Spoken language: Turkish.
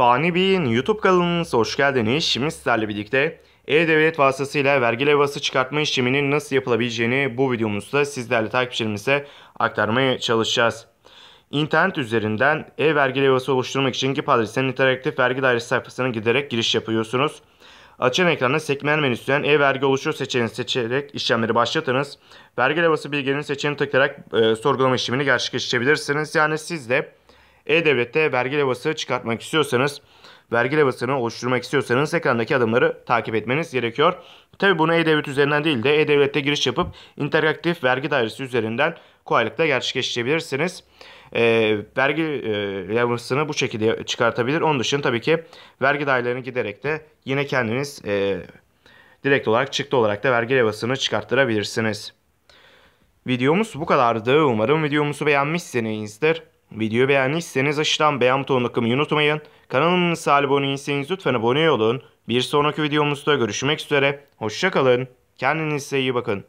Fani Bey'in YouTube kanalımıza hoş geldiniz. Şimdi sizlerle birlikte E-Devlet vasıtasıyla vergi levhası çıkartma işleminin nasıl yapılabileceğini bu videomuzda sizlerle takipçilerimize aktarmaya çalışacağız. İnternet üzerinden e-vergi levhası oluşturmak için GİP adresinin interaktif vergi dairesi sayfasına giderek giriş yapıyorsunuz. Açın ekranda sekmen menüsünden e-vergi oluştur seçeneğini seçerek işlemleri başlatınız. Vergi levhası bilgilerini seçeneğini tıklayarak e, sorgulama işlemini gerçekleştirebilirsiniz. Yani siz de e-Devlet'te vergi levhası çıkartmak istiyorsanız, vergi levhasını oluşturmak istiyorsanız ekrandaki adımları takip etmeniz gerekiyor. Tabi bunu E-Devlet üzerinden değil de E-Devlet'te giriş yapıp interaktif vergi dairesi üzerinden kolaylıkla gerçekleştirebilirsiniz. E, vergi e, levhasını bu şekilde çıkartabilir. Onun dışında tabii ki vergi dairelerine giderek de yine kendiniz e, direkt olarak çıktı olarak da vergi levhasını çıkarttırabilirsiniz. Videomuz bu kadardı. Umarım videomuzu beğenmişsinizdir. Videoyu beğendiyseniz aşağıdan beğen butonuna tıklamayı unutmayın. Kanalımıza abone değilseniz lütfen abone olun. Bir sonraki videomuzda görüşmek üzere. Hoşçakalın. Kendinize iyi bakın.